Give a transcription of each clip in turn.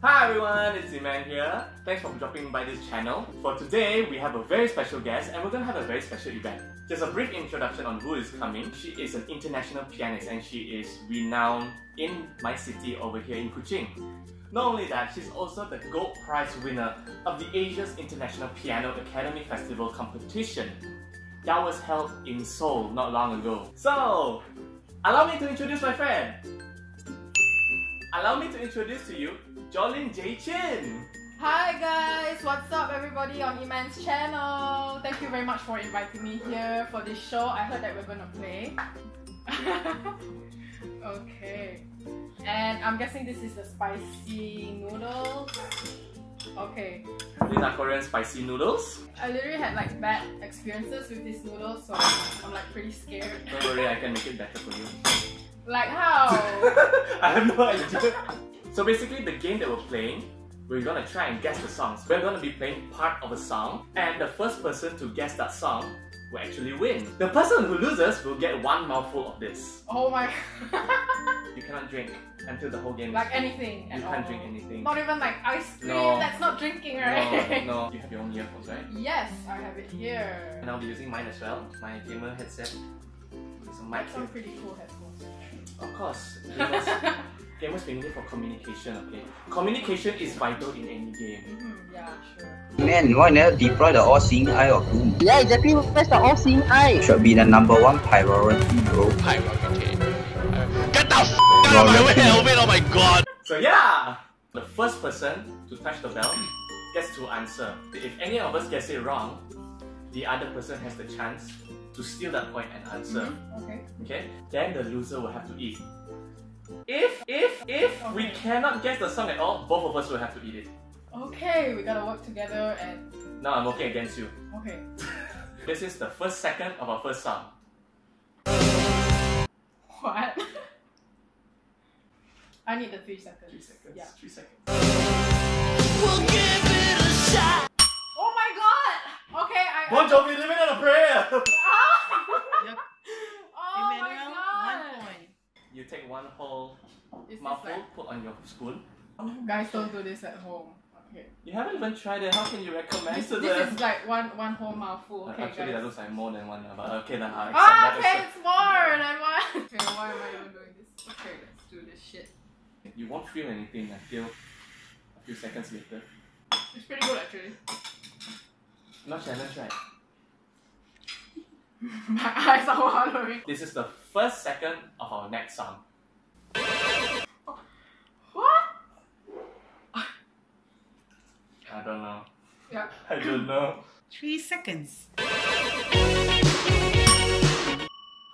Hi everyone, it's Eman here. Thanks for dropping by this channel. For today, we have a very special guest and we're gonna have a very special event. Just a brief introduction on who is coming. She is an international pianist and she is renowned in my city over here in Kuching. Not only that, she's also the Gold Prize winner of the Asia's International Piano Academy Festival competition. That was held in Seoul not long ago. So, allow me to introduce my friend. Allow me to introduce to you Jolynn J. Chin. Hi guys, what's up everybody on Eman's channel? Thank you very much for inviting me here for this show. I heard that we're gonna play. okay. And I'm guessing this is the spicy noodles. Okay. These are Korean spicy noodles. I literally had like bad experiences with these noodles, so I'm like pretty scared. Don't worry, I can make it better for you. Like how? I have no idea. So basically the game that we're playing, we're gonna try and guess the songs. We're gonna be playing part of a song, and the first person to guess that song will actually win. The person who loses will get one mouthful of this. Oh my You cannot drink until the whole game Like is anything You can't all. drink anything. Not even like ice cream, No. that's not drinking, right? No, no. You have your own earphones, right? Yes, I have it here. And I'll be using mine as well. My gamer headset. There's a mic Some here. pretty cool headphones. Of course. Gamers, gamers we need it for communication, okay? Communication is vital in any game. Mhm, yeah, sure. Man, why never deploy the all-seeing eye of doom? Yeah, exactly. Where's the all-seeing eye? Should be the number one priority, bro. Priority. Get the f out of my way, Elvin! Oh my god! So yeah! The first person to touch the bell gets to answer. If any of us gets it wrong, the other person has the chance to steal that point and answer. Mhm, Okay. Okay? Then the loser will have to eat. If if if we cannot guess the song at all, both of us will have to eat it. Okay, we gotta work together and Now I'm working against you. okay. This is the first second of our first song. What? I need the three seconds. Three seconds. Yeah. Three seconds. Oh my god! Okay, I. Bon Jovi living on a prayer! Yep. oh my Emmanuel, god! one point. you take one whole This like, put on your spoon. guys don't do this at home. Okay. You haven't even tried it. How can you recommend This, to this them? is like one one whole mouthful. Okay, Actually, that guys. looks like more than one, but okay, then I'll accept Ah, that. okay, it's more than one. Okay, why am I even doing this? Okay, let's do this shit. You won't feel anything until a few seconds later. It's pretty good actually. Not challenge, right? My eyes are watering. This is the first second of our next song. What? I don't know. Yeah. I don't know. Three seconds.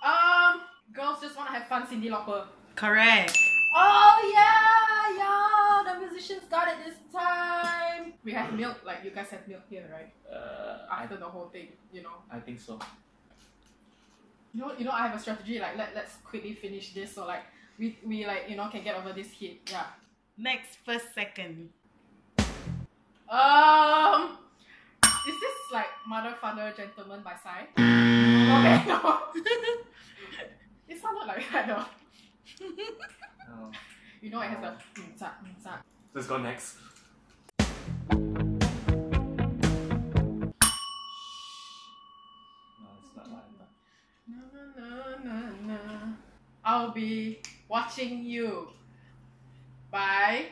Um, girls just wanna have fun. Cyndi Lauper. Correct. Oh yeah, yeah. The musicians got it this time. We have milk, like you guys have milk here, right? Uh, I, After the whole thing, you know. I think so. You know, you know, I have a strategy. Like, let let's quickly finish this, so like we we like you know can get over this hit. Yeah. Next, first second. Um, is this like mother, father, gentleman by side? Okay, no. it sounded like that though. Oh. You know, it has a mm, za, mm, za. Let's go next. No, it's not like that. Na, na, na, na, na. I'll be watching you. Bye.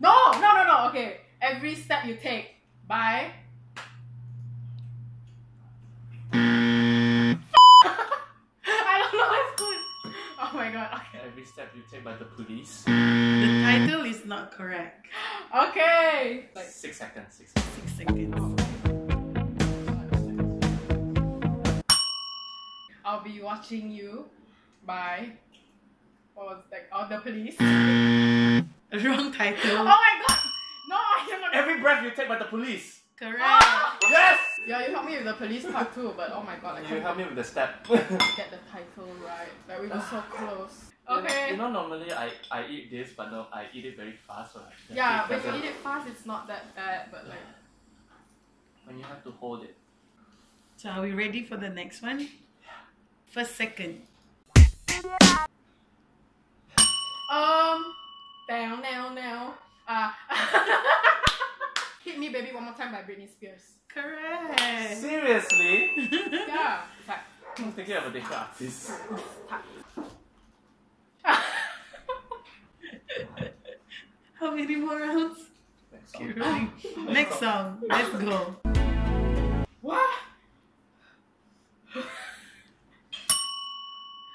No, no, no, no. Okay. Every step you take. Bye. I don't know. It's good. Oh my god. Okay. Every step you take by the police. Mm. The title is not correct. Okay. Like. Six seconds. Six seconds. Six seconds. I'll be watching you. Bye. What was like? Oh, the police. Mm. Wrong title. Oh my god. No, I cannot. Every breath you take by the police. Correct. Yes. Yeah, you helped me with the police part too, but oh my god, I You can't help me with the step. get the title right. Like we were so close. Okay. You know, normally I, I eat this, but no, I eat it very fast. So like, the yeah, taste when you eat it fast, it's not that bad, but like. When you have to hold it. So are we ready for the next one? First second. Time by Britney Spears. Correct. Seriously? Yeah. It's like, I'm thinking of a different artist. How many more rounds? Next song. Keep. Next song. Let's go. what?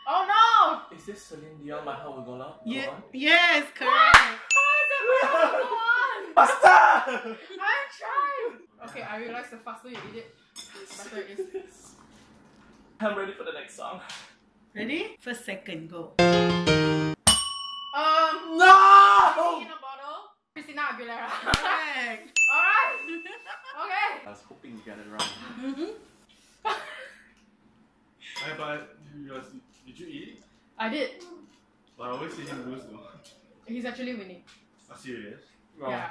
oh no! Is this Celine Dion, My Heart Will Go On? Go Ye- yes, correct. How is it my one? Faster! I'm trying! Okay, I realize the faster you eat it, the better it is. I'm ready for the next song. Ready? First second, go. Um, No! in a bottle, Christina Aguilera. Correct. Alright! Okay! I was hoping you got it right. mm-hmm. I but you was, did you eat? I did. But I always see him lose though. He's actually winning. Are serious? Yeah.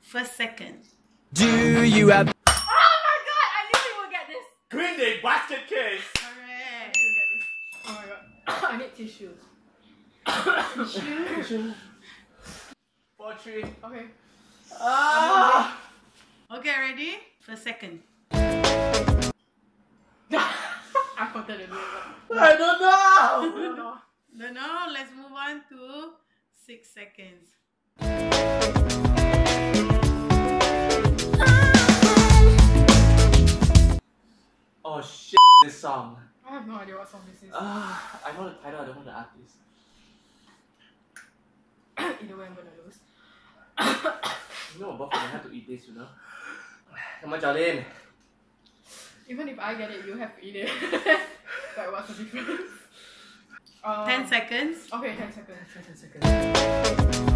First second. Do you have Oh my god! I knew you would get this! Green Day Basket Case! I Correct. knew you would get this. Oh my god. I need tissues. Four, three. Okay. Ah! Okay, ready? First second. I wanted to do it. I don't know! but- No, no. No, no, let's move on to six seconds. Oh shit, this song. I have no idea what song this is. Ah, I know the title, I don't know the artist. Either way, I'm gonna lose. You know, both of them have to eat this, you know? Come on, Jolynn. Even if I get it, you have to eat it. like, what's the difference? Um, Ten seconds. Okay, 10 seconds. 10 seconds.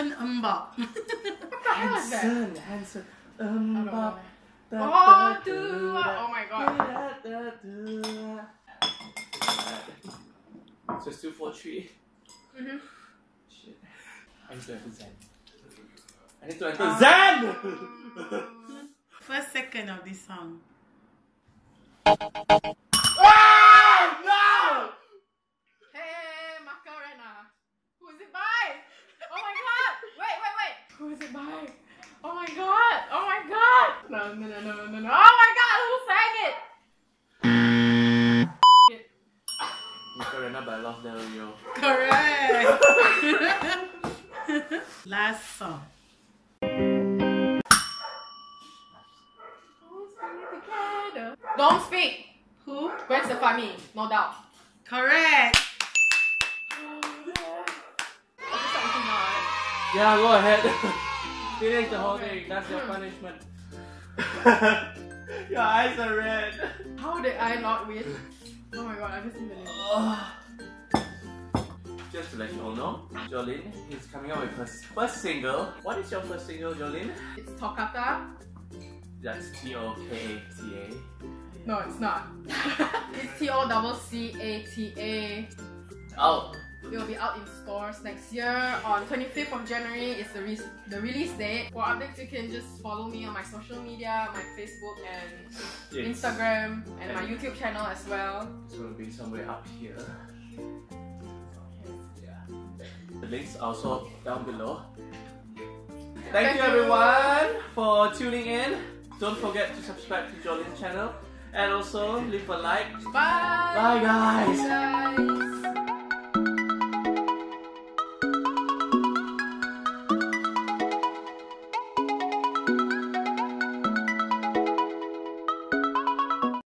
Hanson MMMBop. What the hell is that? Hanson, Hanson. I Um, don't know. bop, da, Oh, da, dude. da, Oh my da, god. da, da, da. So still 4 3. Mm-hmm. Shit. I need to enter Zen. I need to enter Zen! First second of this song. ah! No! Hey, Macarena. Who is it by? Oh my god! Wait, wait, wait! Who is it by? Oh my god! Oh my god! No, no, no, no, no, no, no. Oh my god! Who sang it? Macarena by Los Del Rio. Correct. Last song. Don't speak. Who? Gwen Stefani, no doubt. Correct. I just start eating now, right? Yeah, go ahead. Finish the whole thing. That's your punishment. your eyes are red. How did I not win? Oh my god, I just need the name. Just to let you all know, Jolynn is coming out with her first single. What is your first single, Jolynn? It's Toccata. That's T O K A T A. No, it's not. it's T O double C A T A. Oh, It will be out in stores next year. On 25th of January is the, re- the release date. For updates, you can just follow me on my social media, my Facebook and it's, Instagram, and my YouTube channel as well. it's gonna be somewhere up here. Yeah. The links are also down below. Thank, Thank you you. everyone for tuning in. Don't forget to subscribe to Jolynn's channel and also leave a like. Bye! Bye guys. Bye.